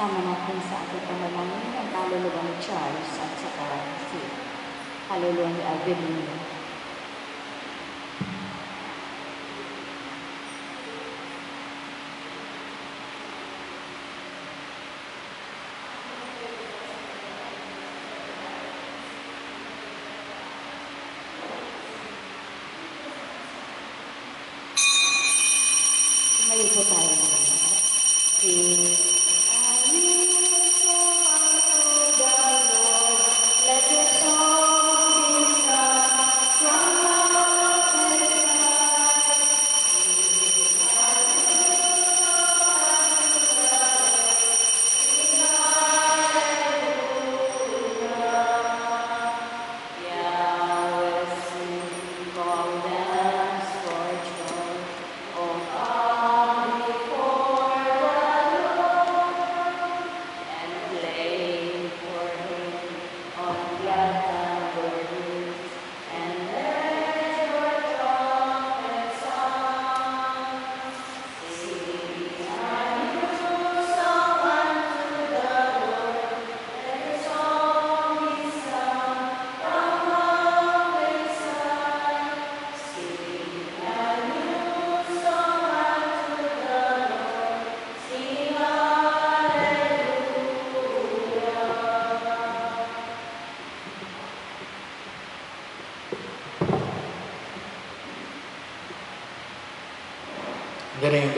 Sama natin sa ating panalangin ang kaluluwa ni Charles at saka si kaluluwa ni Avelino.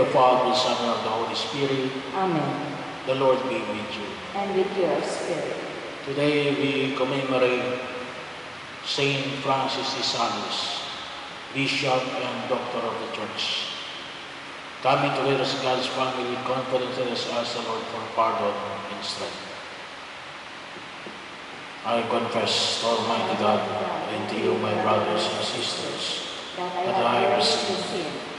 The name of the Father, the Son, and of the Holy Spirit, Amen. the Lord be with you. And with your spirit. Today we commemorate Saint Francis de Sales, Bishop and Doctor of the Church. Coming together as God's family with confidence let us ask the Lord for pardon and strength. I confess to Almighty God and to you, my brothers and sisters, that I have I have greatly sinned in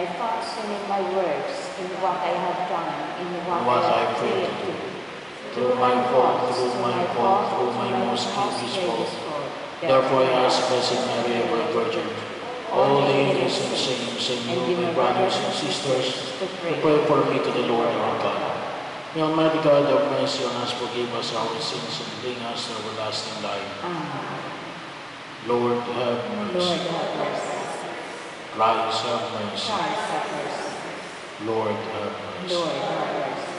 my thoughts and in my words, in what I have done, in what, What I have to to. through my fault, through my fault, through my most grievous fault. Therefore I ask Blessed Mary, ever Virgin, all the angels and saints, and you, my brothers and sisters, to pray. for me to the Lord our God. May Almighty God have mercy on us, forgive us our sins, and bring us to everlasting life. Amen. Lord, have Lord, have mercy. Christ, have mercy. Christ, have mercy. Lord, have mercy. Lord, have mercy.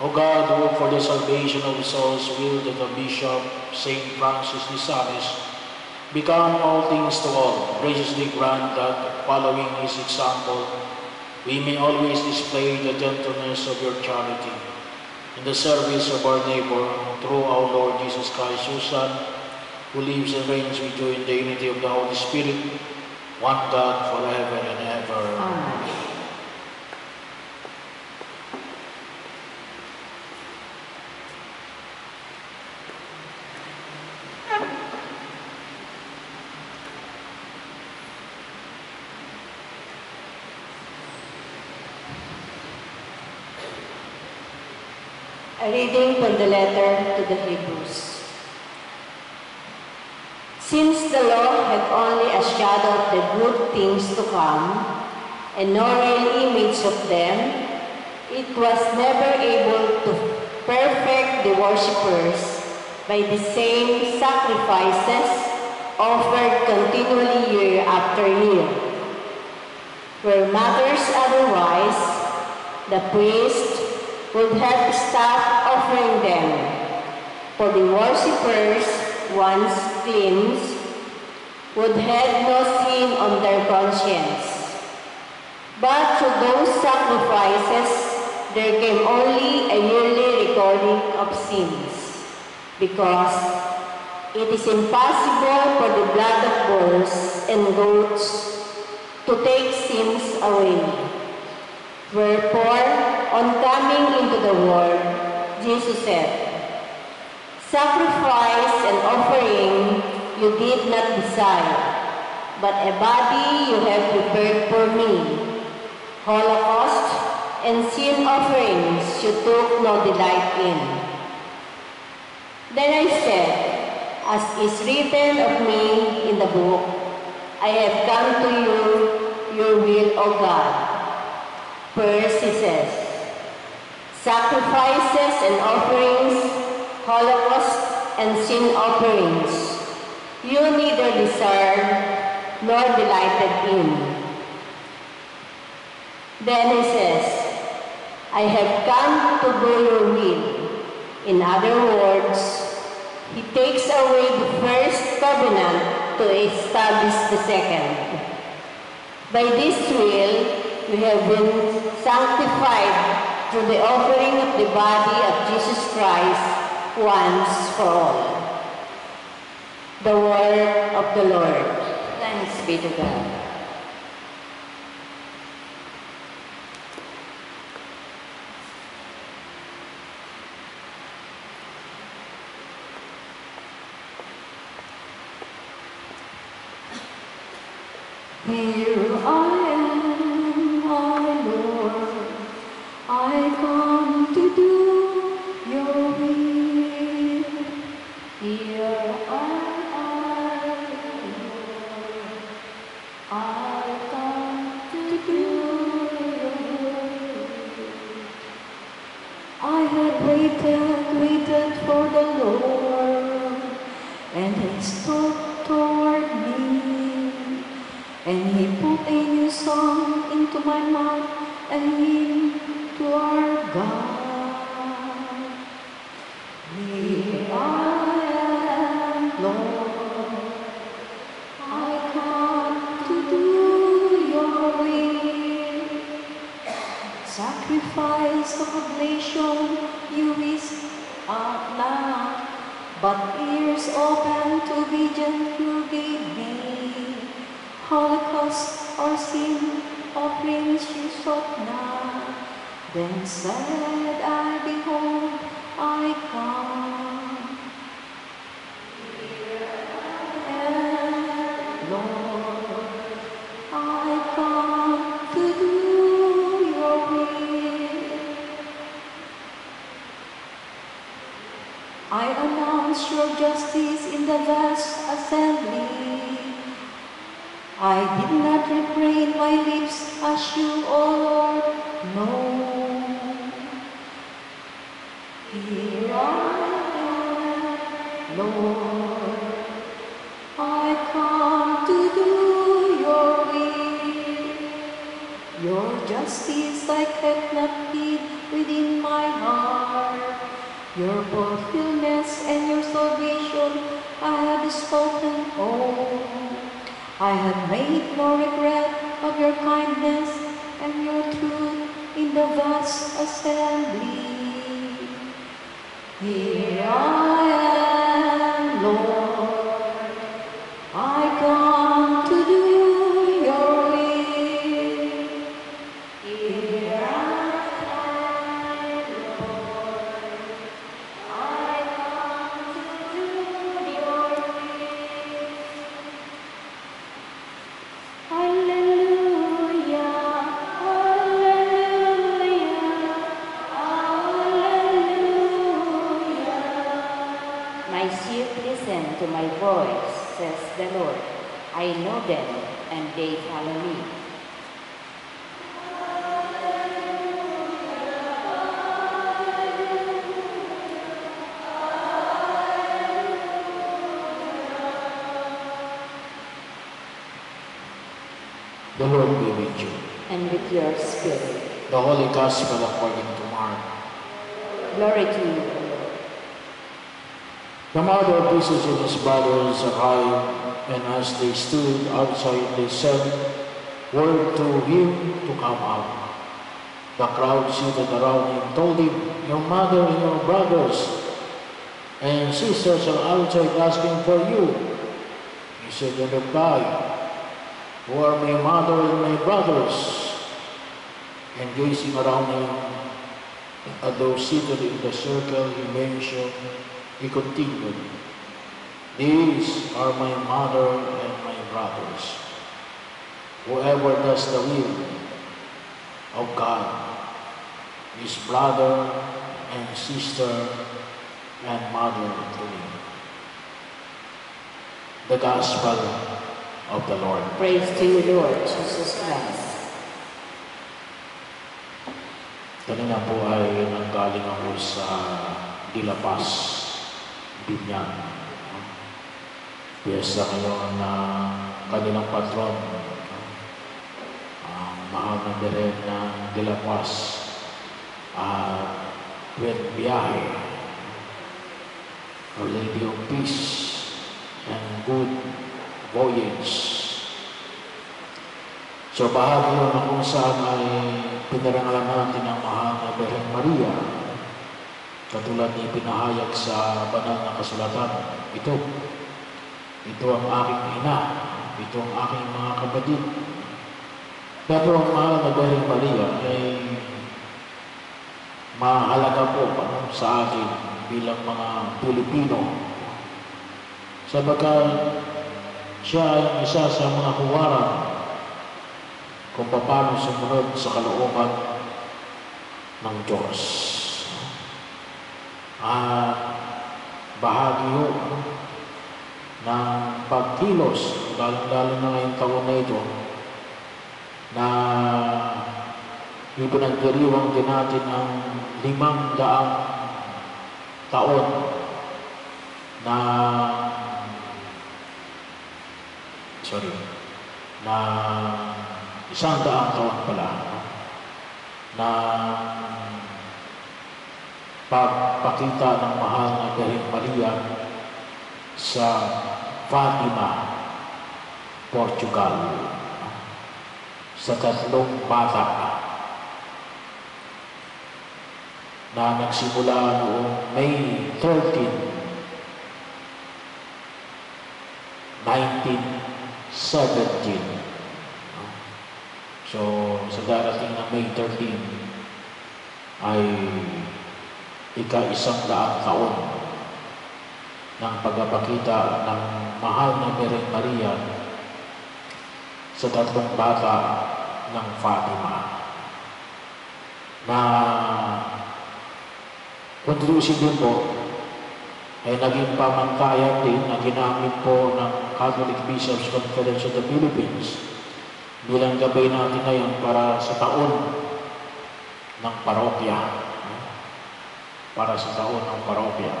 O God, who for the salvation of souls will that the Bishop Saint Francis de Sales become all things to all, graciously grant that, following his example, we may always display the gentleness of your charity in the service of our neighbor through our Lord Jesus Christ, your Son, who lives and reigns with you in the unity of the Holy Spirit, one God forever and ever. Amen. A reading from the letter to the Hebrews. Since the law had only a shadow of the good things to come, and no real image of them, it was never able to perfect the worshippers by the same sacrifices offered continually year after year. Where matters otherwise, the priest would have stopped offering them, for the worshippers, once cleansed, would have no sin on their conscience. But to those sacrifices, there came only a yearly recording of sins, because it is impossible for the blood of bulls and goats to take sins away. Wherefore, on coming into the world, Jesus said, Sacrifice and offering you did not desire, but a body you have prepared for me. Holocaust and sin offerings you took no delight in. Then I said, As is written of me in the book, I have come to you, your will, O God. First he says, sacrifices and offerings, holocaust and sin offerings, you neither desired nor delighted in. Then he says, I have come to do your will. In other words, he takes away the first covenant to establish the second. By this will, we have been sanctified through the offering of the body of Jesus Christ once for all. The word of the Lord. Thanks be to God. Here Sacrifice of oblation you wish uh, out loud, but ears open to vision you gave me. Holocaust or sin offerings you sought not. Then said I, Behold, I come. Your justice in the vast assembly. I did not refrain my lips as you, O Lord, know. Here I am, Lord. I come to do your will. Your justice I kept not hid within my heart. Your fulfillment spoken, oh. I have made no regret of your kindness and your truth in the vast assembly. Here I The Gospel according to Mark. Glory to you, The mother of Jesus and his brothers arrived, and as they stood outside, they sent word to him to come out. The crowd seated around him told him, Your mother and your brothers and sisters are outside asking for you. He said in reply, Who are my mother and my brothers? Gazing around him, And those seated in the circle he mentioned, he continued, These are my mother and my brothers. Whoever does the will of God is brother and sister and mother to me. The Gospel of the Lord. Praise to you, Lord Jesus Christ. Kanina po ay nanggaling ako sa Dilapas, Binyan. Piyesta ngayon na kanilang patron, ang mahal na beren ng Dilapas at with biyahe, Our Lady of Peace and Good Voyage. So bahagi yun na kung saan ay pinarangalan natin ang mahal na Beren Maria. Katulad ni pinahayag sa banal na kasulatan. Ito, ito ang aking ina. Ito ang aking mga kapatid. Pero ang mahal na Beren Maria ay mahalaga po ano, sa atin bilang mga Pilipino. Sabagay, siya ay isa sa mga huwaran kung paano sumunod sa kalooban ng Diyos. At bahagi ho ng pagkilos, lalong-lalo na ngayong taon na ito, na ipinagdiriwang din natin ang limang daang taon na sorry na isang daang taon pala no? na pagpakita ng mahal na Birhen Maria sa Fatima, Portugal sa tatlong bata na nagsimula noong May 13, 1917. So, sa darating na May 13 ay ika-isang daang taon ng pagpapakita ng mahal na Birhen Maria sa tatlong bata ng Fatima na tutusin din po, ay naging pamantayan din na ginamit po ng Catholic Bishops Conference of the Philippines bilang gabay natin ngayon para sa taon ng parokya. Para sa taon ng parokya.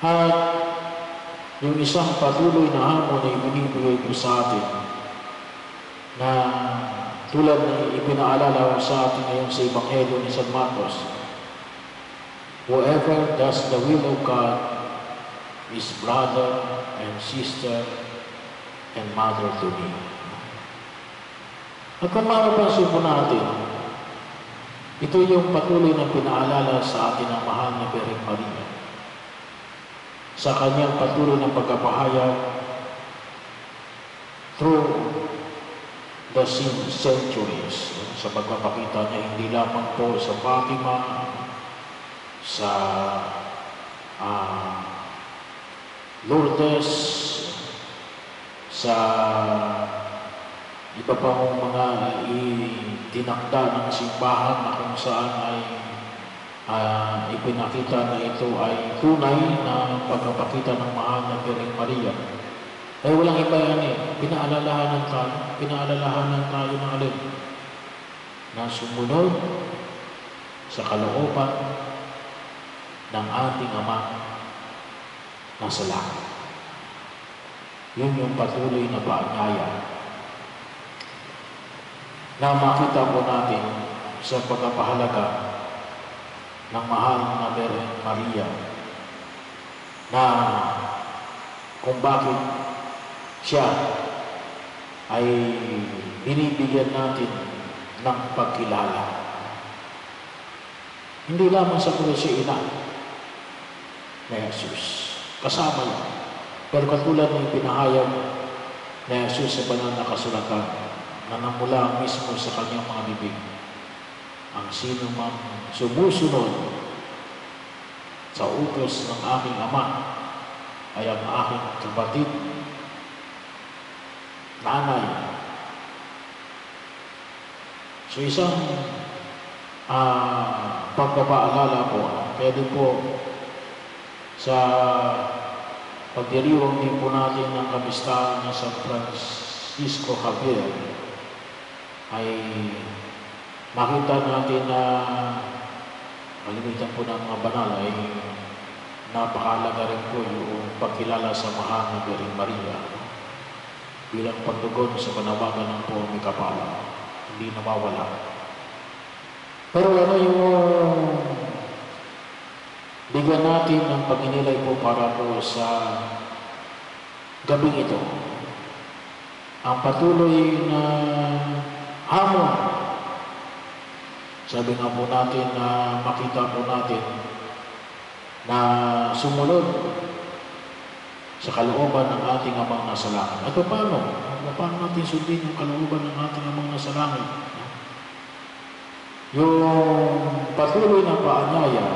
At yung isang patuloy na hamon na ibinibigay ko sa atin na tulad na ipinaalala sa atin ngayon sa Ebanghelyo ni San Marcos, Whoever does the will of God is brother and sister and mother to me. At kung mapapansin po natin, ito yung patuloy na pinaalala sa atin ng mahal na Birhen Maria. Sa kanyang patuloy na pagkapahayag through the centuries sa pagpapakita niya hindi lamang po sa Fatima, sa uh, Lourdes, sa iba pang mga itinakda ng simbahan na kung saan ay uh, ipinakita na ito ay tunay na pagpapakita ng mahal na Birhen Maria. Ay walang iba yan eh. Pinaalalahanan tayo. Pinaalalahanan tayo ng alin? Na sumunod sa kalooban ng ating Ama nasa langit. Yun yung patuloy na paanyaya na makita po natin sa pagkapahalaga ng mahal na Birhen Maria na kung bakit siya ay binibigyan natin ng pagkilala. Hindi lamang sa kung siya ina, na Jesus. Kasama yun. Pero katulad ng pinahayag na Jesus sa banal na kasulatan na namula mismo sa kanyang mga bibig, ang sino mang sumusunod sa utos ng aking ama ay ang aking kapatid, nanay. So isang uh, pagpapaalala po, pwede po sa pagdiriwang din po natin ng kamistahan ng San Francisco Javier ay makita natin na kalimitan po ng mga banal ay napakalaga rin po yung pagkilala sa mahal na Birhen Maria bilang pagtugon sa panawagan ng po may kapala. Hindi nawawala. Pero ano yung bigyan natin ng pagninilay po para po sa gabing ito. Ang patuloy na hamon sabi nga po natin na makita po natin na sumunod sa kalooban ng ating amang nasa langit. At paano? Paano natin sundin yung kalooban ng ating amang nasa langit? Yung patuloy na paanyaya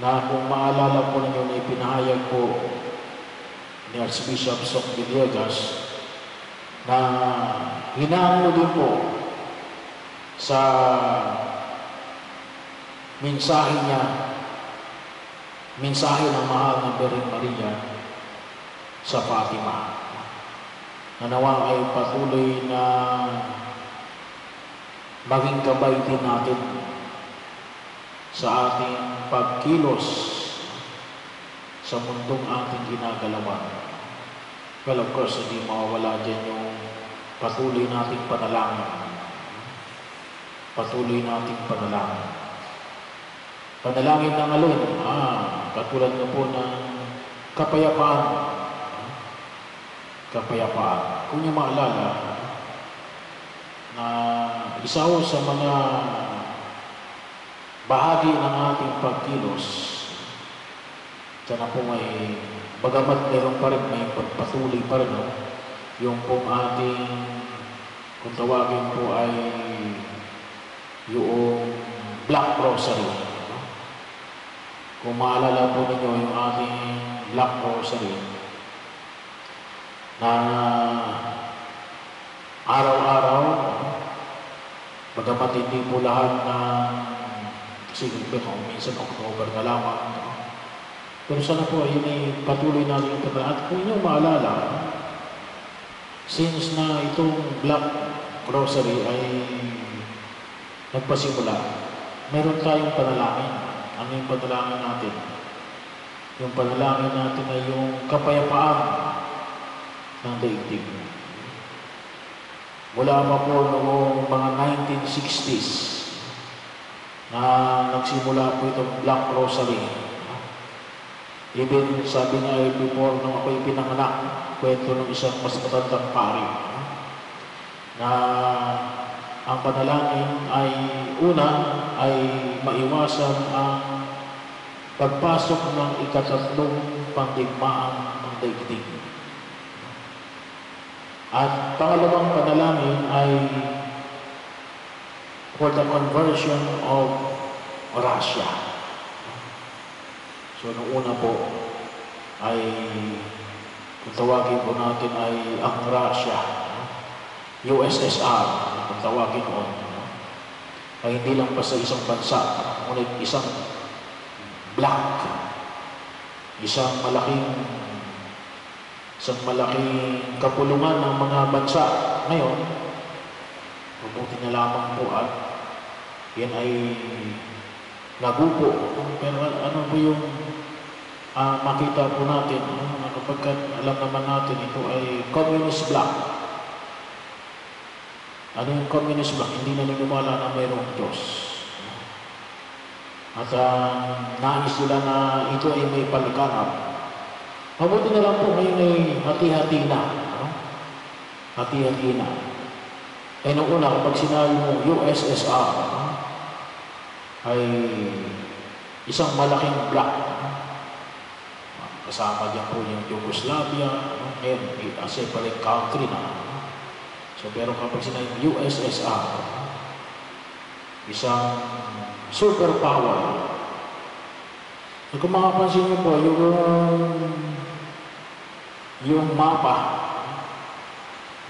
na kung maalala po ninyo na ipinahayag po ni Archbishop Sok Villegas na hinahang din po sa mensahe niya, mensahe ng mahal na Birhen Maria sa Fatima. Na ay patuloy na maging gabay din natin sa ating pagkilos sa mundong ating ginagalawan. Well, of course, hindi mawawala dyan yung patuloy nating panalangin. Patuloy nating panalangin. Panalangin ng alin? Ah, katulad na po ng kapayapaan. Kapayapaan. Kung niyo maalala, na isa ho sa mga bahagi ng ating pagkilos, sana po may, bagamat meron pa rin, may pagpatuloy pa rin, no? Yung pong ating, kung tawagin po ay yung Black Rosary. no? Kung maalala po ninyo yung ating Black Rosary, na araw-araw, bagamat hindi po lahat ng siguro kung minsan October na lamang. Pero sana po ay patuloy natin yung pagkakaan. At kung inyong maalala, since na itong Black Rosary ay nagpasimula, meron tayong panalangin. Ano yung panalangin natin? Yung panalangin natin ay yung kapayapaan ng daigdig. Mula pa po noong mga 1960s na nagsimula po itong Black Rosary. Even sabi nga eh, before nung ako'y pinanganak, kwento ng isang mas matandang pari na ang panalangin ay una ay maiwasan ang pagpasok ng ikatatlong pandigmaan ng daigdig. At pangalawang panalangin ay for the conversion of Russia. So, nung una po ay kung tawagin po natin ay ang Russia, USSR, kung tawagin noon, ay hindi lang pa sa isang bansa, ngunit isang black, isang malaking isang malaking kapulungan ng mga bansa. Ngayon, mabuti na lamang po at yan ay nagupo. Pero ano po yung ah, makita po natin, ano, kapag ka- alam naman natin ito ay communist bloc. Ano yung communist bloc? Hindi naniniwala na mayroong Diyos. At ah, nais sila na ito ay may palikanap. Mabuti na lang po ngayon ay hati-hati na. Ano? Hati-hati na. Eh nung una, kapag sinabi mo USSR, ano? ay isang malaking block. ano? Kasama diyan po yung Yugoslavia, ano? ngayon, a separate country na. So, pero kapag sinabi USSR, isang superpower. So, kung makapansin niyo po, yung yung mapa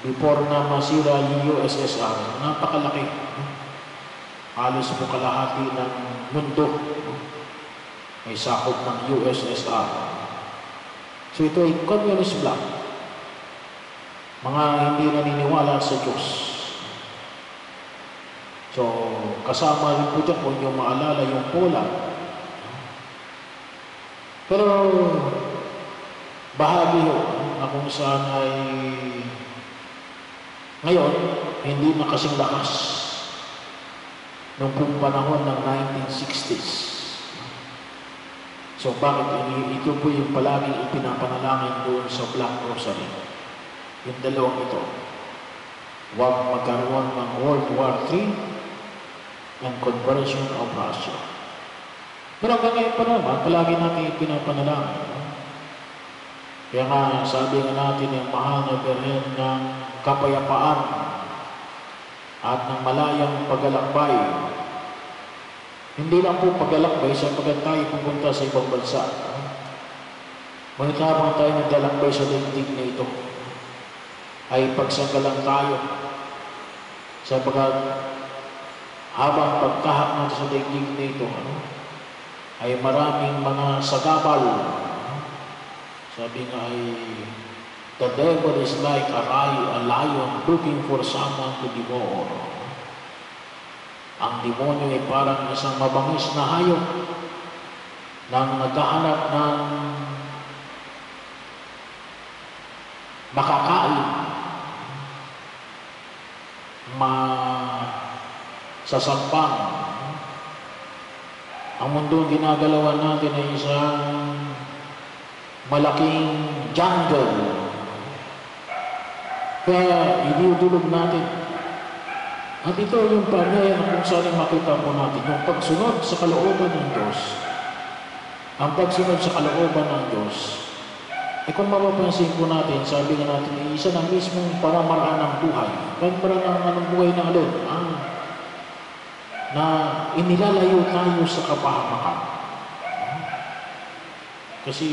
before na masira yung USSR, napakalaki. Halos po kalahati ng mundo may sakop ng USSR. So ito ay communist bloc. Mga hindi naniniwala sa Diyos. So, kasama rin po dyan kung yung maalala yung Poland. Pero, bahagi ho na kung saan ay ngayon, hindi na kasing lakas nung panahon ng 1960s. So bakit ito po yung palaging ipinapanalangin doon sa Black Rosary. Yung dalawang ito. Huwag magkaroon ng World War III and conversion of Russia. Pero hanggang ngayon pa naman, palagi natin ipinapanalangin. no? Kaya nga, sabi nga natin yung mahal na Berhen ng kapayapaan at ng malayang paglalakbay hindi lang po paglalakbay sapagkat tayo pupunta sa ibang bansa. Ngunit habang tayo naglalakbay sa daigdig na ito, ay pagsanggalang tayo sapagkat habang pagtahak natin sa daigdig na ito, ano, ay maraming mga sagabal. Sabi nga ay, the devil is like a lion looking for someone to devour. Ang demonyo ay parang isang mabangis na hayop nang naghahanap ng makakain, ma sasampang. Ang mundo ginagalawan natin ay isang malaking jungle. Kaya idudulog natin at ito yung panyaya na kung saan makita po natin, yung pagsunod sa kalooban ng Diyos. Ang pagsunod sa kalooban ng Diyos. Eh kung mapapansin po natin, sabi nga natin, isa na mismong pamamaraan ng buhay. Pamamaraan ng buhay na alin? Ah, na inilalayo tayo sa kapahamakan. Kasi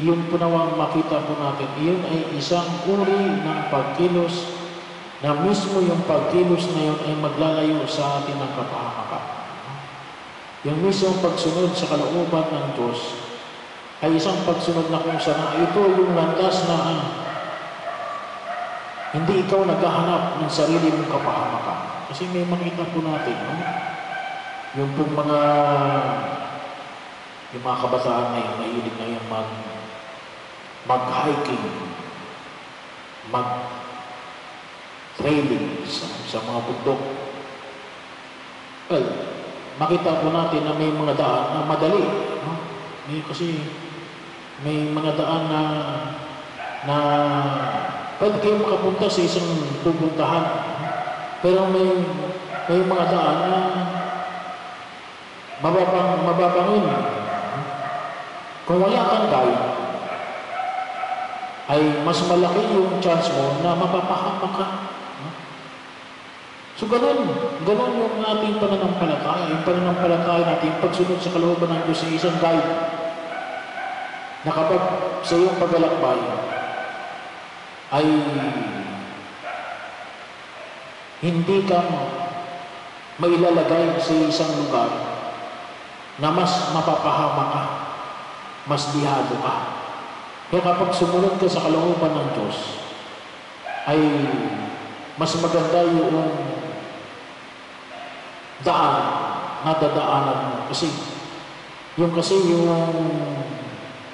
yun po nawang makita po natin, yun ay isang uri ng pagkilos na mismo yung pagkilos na yun ay maglalayo sa atin ng kapahamakan. Yung mismo pagsunod sa kalooban ng Diyos ay isang pagsunod na kung saan ito yung landas na ah, hindi ikaw naghahanap ng sarili mong kapahamakan. Kasi may makita po natin, no? yung pong mga yung mga kabataan na yung mahilig ngayon mag mag-hiking, mag trailing sa, sa mga bundok. Well, makita po natin na may mga daan na madali. No? May, kasi may mga daan na na pwede kayo makapunta sa isang pupuntahan. Pero may may mga daan na mababang, mababangin. Kung wala kang guide, ay mas malaki yung chance mo na mapapahamak ka. So ganun, ganun yung ating pananampalataya, yung pananampalataya natin, pagsunod sa kalooban ng Diyos sa isang guide na kapag sa iyong paglalakbay ay hindi ka mailalagay sa isang lugar na mas mapapahama ka, mas lihado ka. Kaya kapag sumunod ka sa kalooban ng Diyos, ay mas maganda yung daan na dadaanan mo. Kasi, yung kasi yung,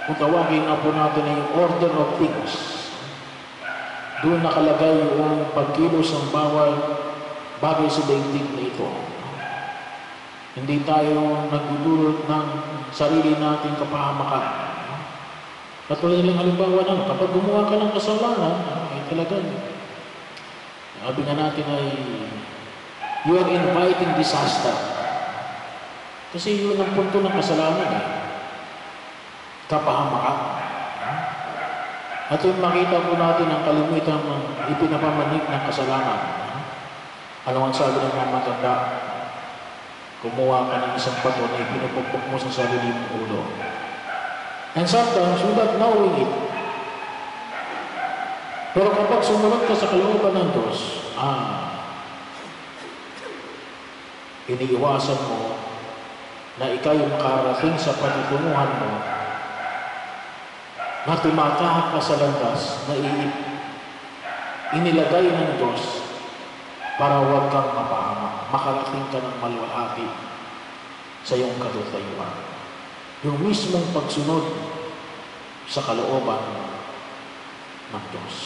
kung tawagin nga po natin yung order of things, doon nakalagay yung pagkilos ng bawal bagay sa daigdig na ito. Hindi tayo nagdudulot ng sarili nating kapahamakan. Katulad ng halimbawa na, kapag gumawa ka ng kasalanan, ay talagang, sabi nga natin ay, you are inviting disaster. Kasi yun ang punto ng kasalanan eh. Kapahamakan. At yung makita po natin ang kalimitan ng ipinapamanig ng kasalanan. Ano ang sabi ng mga matanda? Kumuha ka ng isang pato na ipinupukpok mo sa sarili mong ulo. And sometimes, without knowing it, pero kapag sumunod ka sa kalooban ng Diyos, ah, iniiwasan mo na ikaw yung makarating sa patutunguhan mo na tumatahak ka sa landas na inilagay ng Diyos para huwag kang mapahamak. makarating ka ng malwalhati sa iyong katutayuan. Yung mismong pagsunod sa kalooban ng Diyos.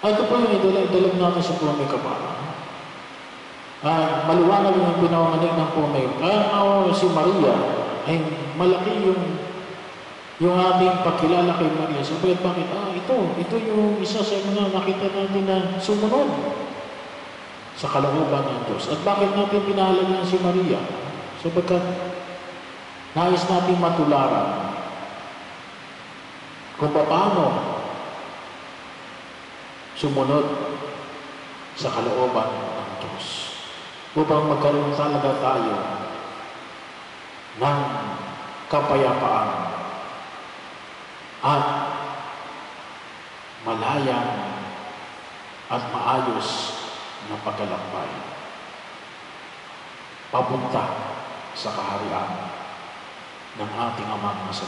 At ito po yung idalag natin sa Kapala. Ah, maliwanag yung pinanganig ng Pumay. Ah, oh, si Maria ay malaki yung yung ating pagkilala kay Maria. Sabi, bakit? Ah, ito. Ito yung isa sa mga nakita natin na sumunod sa kalooban ng Diyos. At bakit natin pinahalagan si Maria? Sapagkat nais natin matularan kung paano sumunod sa kalooban ng. Upang magkaroon talaga tayo ng kapayapaan at malayang at maayos na paglalakbay. Papunta sa kaharian ng ating Amang nasa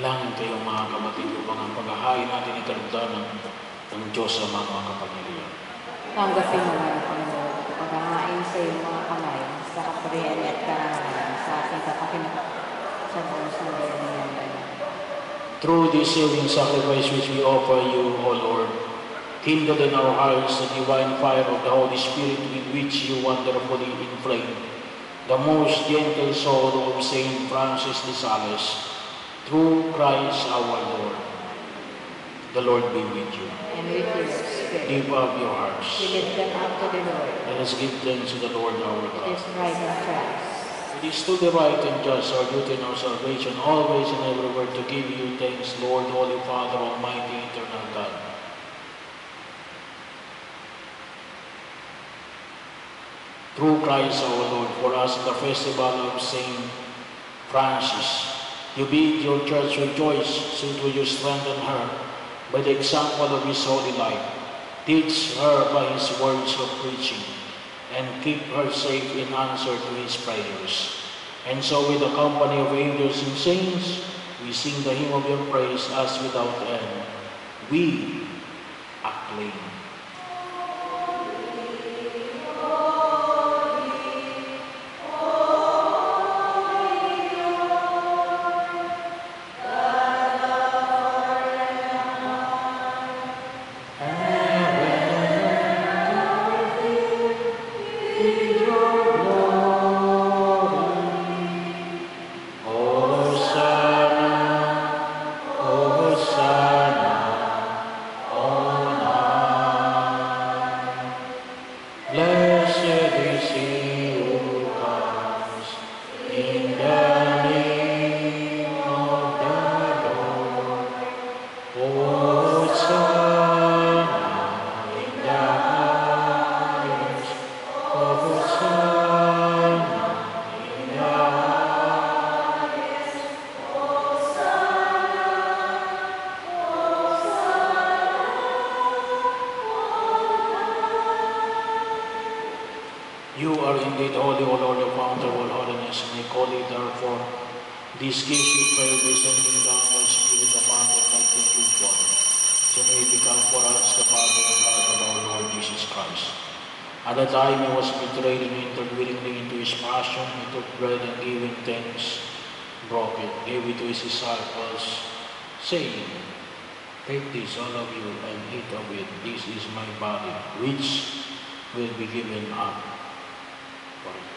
langit. Ang langit kayong mga kapatid upang ang paghahain natin ay kalugdan ng, ng Diyos sa mga mga kapangyarihan. Tanggapin mo ngayon, Panginoon, paghahain sa iyong mga kamay, sa kapurihan at karangalan, sa ating kapakinig sa buong sandayan ng Through this saving sacrifice which we offer you, O Lord, kindle in our hearts the divine fire of the Holy Spirit with which you wonderfully inflame the most gentle soul of Saint Francis de Sales, through Christ our Lord. The Lord be with you. And with your spirit, Give up your we hearts. lift them up to the Lord. Let us give thanks to the Lord our It God. is right and trust. It is to the right and just, our duty and our salvation, always and everywhere to give you thanks, Lord, Holy Father, Almighty, Eternal God. Through Christ our Lord, for us in the festival of Saint Francis, you bid your church rejoice, since you strengthen her by the example of his holy life. Teach her by his words of preaching, and keep her safe in answer to his prayers. And so with the company of angels and saints, we sing the hymn of your praise as without end. We acclaim. All of you, and eat of it. This is my body, which will be given up for you.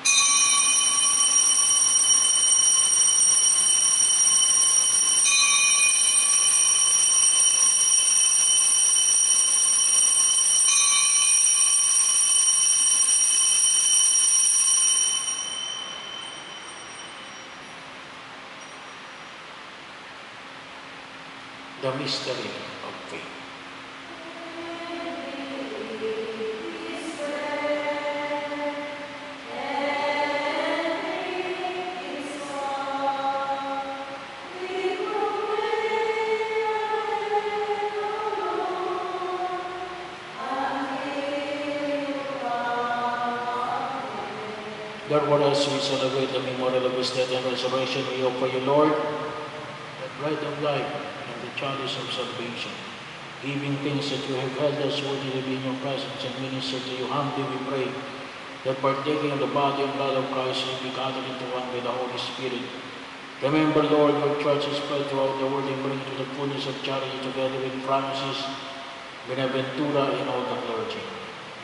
The mystery of faith. Therefore, as we celebrate the memorial of his death and resurrection, we offer you, Lord, the bread of life the chalice of salvation. Giving things that you have held us worthy to be in your presence and minister to you humbly, we pray that partaking of the body and blood of Christ may be gathered into one by the Holy Spirit. Remember, Lord, your church is spread throughout the world and bring to the fullness of charity together with Francis, Benaventura, and all the clergy.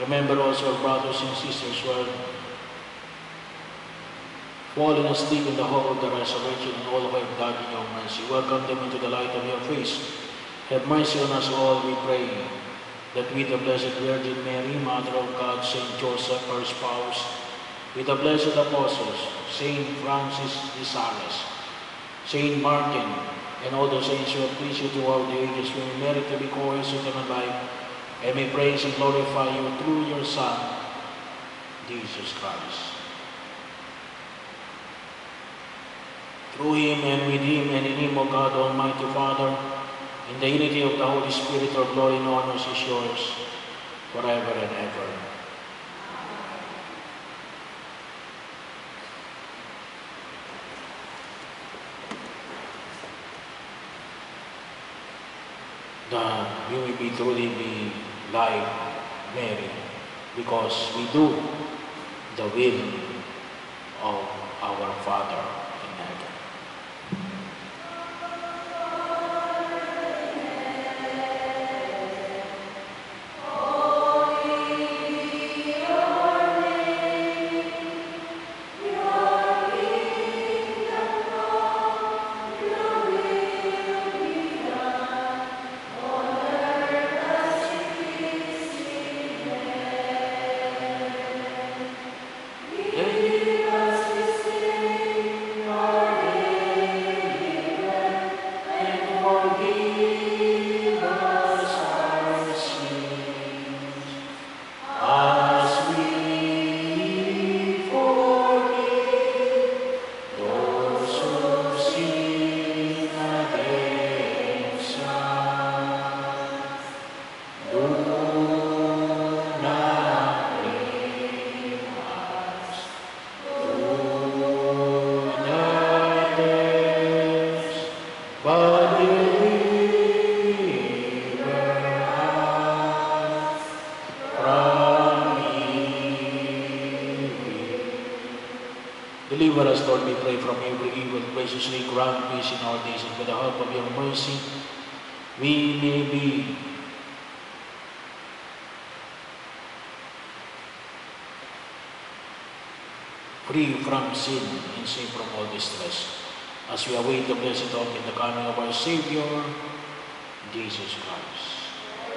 Remember also our brothers and sisters who are fallen asleep in the hope of the resurrection, and all who have died in your mercy. Welcome them into the light of your face. Have mercy on us all, we pray, that with the Blessed Virgin Mary, Mother of God, Saint Joseph, her spouse, with the blessed apostles, Saint Francis de Sales, Saint Martin, and all the saints who have pleased you throughout the ages, we merit to be co-heirs of life, and may praise and glorify you through your Son, Jesus Christ. Through him and with him and in him, O God, Almighty Father, in the unity of the Holy Spirit, our glory and honors is yours forever and ever. That we will be truly be like Mary, because we do the will of our Father. Mercy, we may be free from sin and safe from all distress, as we await the blessed hope in the coming of our Savior, Jesus Christ.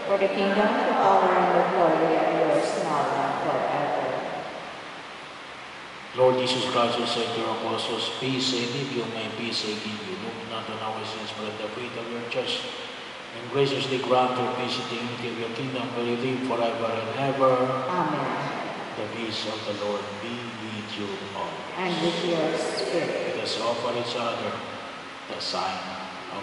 For the kingdom, the power, and the glory are yours now and forever. Lord Jesus Christ, you said to your apostles, Peace I leave you, my peace I give you. Look not on our sins, but on the faith of your church. And graciously grant your peace in the unity of your kingdom, where you live forever and ever. Amen. The peace of the Lord be with you all. And with your spirit. Let us offer each other the sign of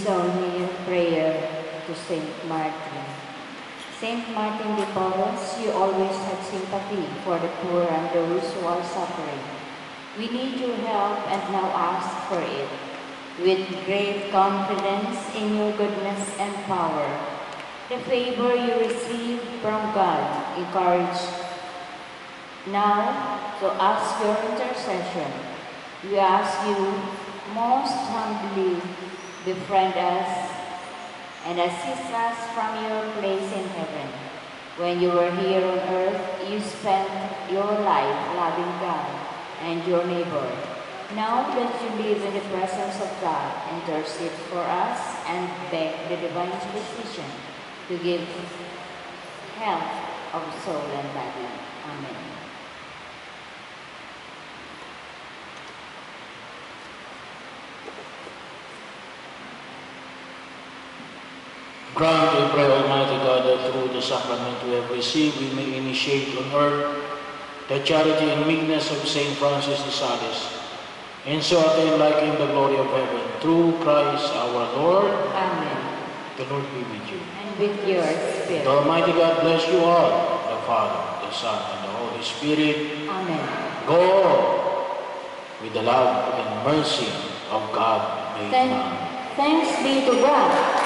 Your prayer to Saint Martin. Saint Martin de Porres, you always had sympathy for the poor and those who are suffering. We need your help and now ask for it. With great confidence in your goodness and power, the favor you receive from God, encourage now to ask your intercession. We ask you most humbly befriend us and assist us from your place in heaven. When you were here on earth, you spent your life loving God and your neighbor. Now that you live in the presence of God, intercede for us and beg the divine disposition to give health of soul and body. Amen. Grant, we pray, Almighty God, that through the sacrament we have received, we may initiate on earth the charity and meekness of Saint Francis de Sales, and so attain like him the glory of heaven. Through Christ our Lord, Amen. the Lord be with you. And with your spirit. The. Almighty God bless you all, the Father, the Son, and the Holy Spirit. Amen. Go with the love and mercy of God. Thank, Amen. thanks be to God.